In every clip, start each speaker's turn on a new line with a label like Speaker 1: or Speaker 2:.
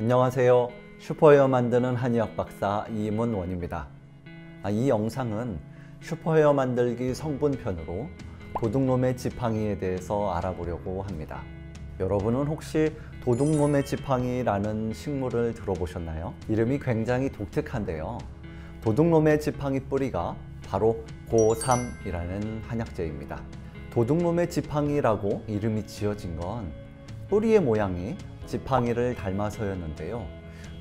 Speaker 1: 안녕하세요. 슈퍼헤어 만드는 한의학 박사 이문원입니다. 아, 이 영상은 슈퍼헤어 만들기 성분편으로 도둑놈의 지팡이에 대해서 알아보려고 합니다. 여러분은 혹시 도둑놈의 지팡이라는 식물을 들어보셨나요? 이름이 굉장히 독특한데요. 도둑놈의 지팡이 뿌리가 바로 고삼이라는 한약재입니다. 도둑놈의 지팡이라고 이름이 지어진 건 뿌리의 모양이 지팡이를 닮아서였는데요.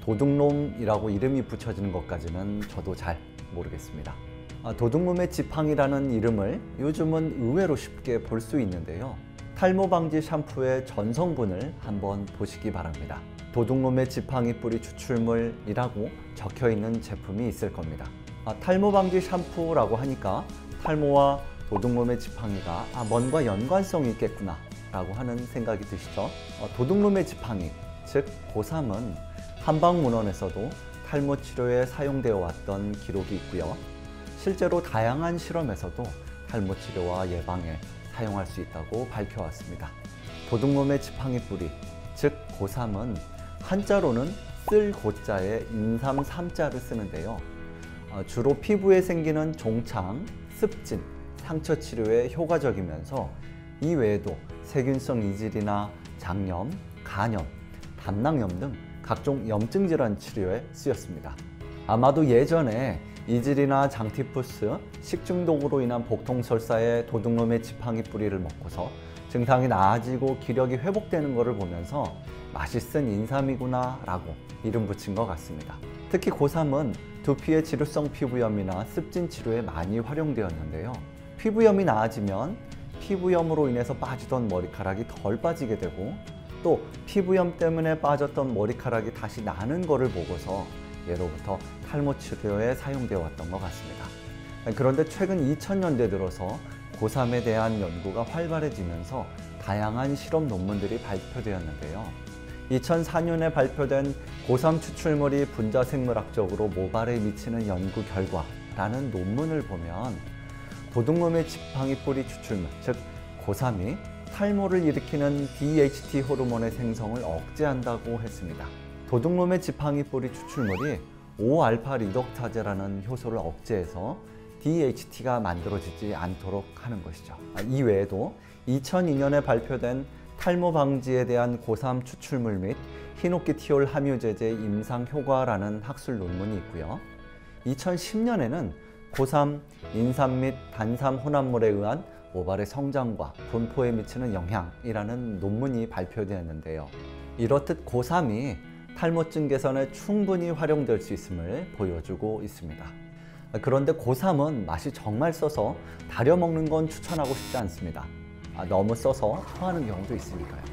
Speaker 1: 도둑놈이라고 이름이 붙여지는 것까지는 저도 잘 모르겠습니다. 아, 도둑놈의 지팡이라는 이름을 요즘은 의외로 쉽게 볼 수 있는데요. 탈모 방지 샴푸의 전성분을 한번 보시기 바랍니다. 도둑놈의 지팡이 뿌리 추출물이라고 적혀 있는 제품이 있을 겁니다. 아, 탈모 방지 샴푸라고 하니까 탈모와 도둑놈의 지팡이가 아, 뭔가 연관성이 있겠구나 라고 하는 생각이 드시죠? 어, 도둑놈의 지팡이, 즉 고3은 한방문헌에서도 탈모 치료에 사용되어 왔던 기록이 있고요. 실제로 다양한 실험에서도 탈모 치료와 예방에 사용할 수 있다고 밝혀왔습니다. 도둑놈의 지팡이 뿌리, 즉 고3은 한자로는 쓸 고자에 인삼 삼자를 쓰는데요. 어, 주로 피부에 생기는 종창, 습진, 상처 치료에 효과적이면서 이 외에도 세균성 이질이나 장염, 간염, 담낭염 등 각종 염증 질환 치료에 쓰였습니다. 아마도 예전에 이질이나 장티푸스, 식중독으로 인한 복통설사에 도둑놈의 지팡이 뿌리를 먹고서 증상이 나아지고 기력이 회복되는 것을 보면서 맛있은 인삼이구나 라고 이름 붙인 것 같습니다. 특히 고3은 두피의 지루성 피부염이나 습진 치료에 많이 활용되었는데요. 피부염이 나아지면 피부염으로 인해서 빠지던 머리카락이 덜 빠지게 되고 또 피부염 때문에 빠졌던 머리카락이 다시 나는 것을 보고서 예로부터 탈모 치료에 사용되어 왔던 것 같습니다. 그런데 최근 2000년대 들어서 고3에 대한 연구가 활발해지면서 다양한 실험 논문들이 발표되었는데요. 2004년에 발표된 고삼 추출물이 분자 생물학적으로 모발에 미치는 연구 결과라는 논문을 보면 도둑놈의 지팡이 뿌리 추출물, 즉 고삼이 탈모를 일으키는 DHT 호르몬의 생성을 억제한다고 했습니다. 도둑놈의 지팡이 뿌리 추출물이 5알파 리덕타제라는 효소를 억제해서 DHT가 만들어지지 않도록 하는 것이죠. 아, 이 외에도 2002년에 발표된 탈모 방지에 대한 고3 추출물 및 히노키티올 함유제제 임상 효과라는 학술 논문이 있고요. 2010년에는 고3 인삼 및 단삼 혼합물에 의한 모발의 성장과 분포에 미치는 영향이라는 논문이 발표되었는데요. 이렇듯 고3이 탈모증 개선에 충분히 활용될 수 있음을 보여주고 있습니다. 그런데 고3은 맛이 정말 써서 다려 먹는 건 추천하고 싶지 않습니다. 아, 너무 써서 토하는 경우도 있으니까요.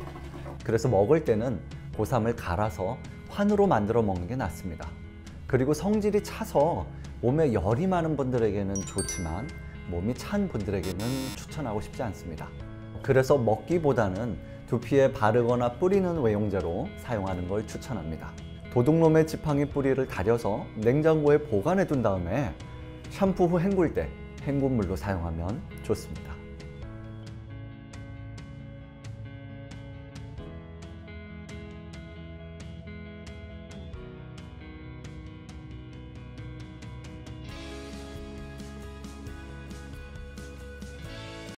Speaker 1: 그래서 먹을 때는 고3을 갈아서 환으로 만들어 먹는 게 낫습니다. 그리고 성질이 차서 몸에 열이 많은 분들에게는 좋지만 몸이 찬 분들에게는 추천하고 싶지 않습니다. 그래서 먹기보다는 두피에 바르거나 뿌리는 외용제로 사용하는 걸 추천합니다. 도둑놈의 지팡이 뿌리를 다려서 냉장고에 보관해 둔 다음에 샴푸 후 헹굴 때 헹군물로 사용하면 좋습니다.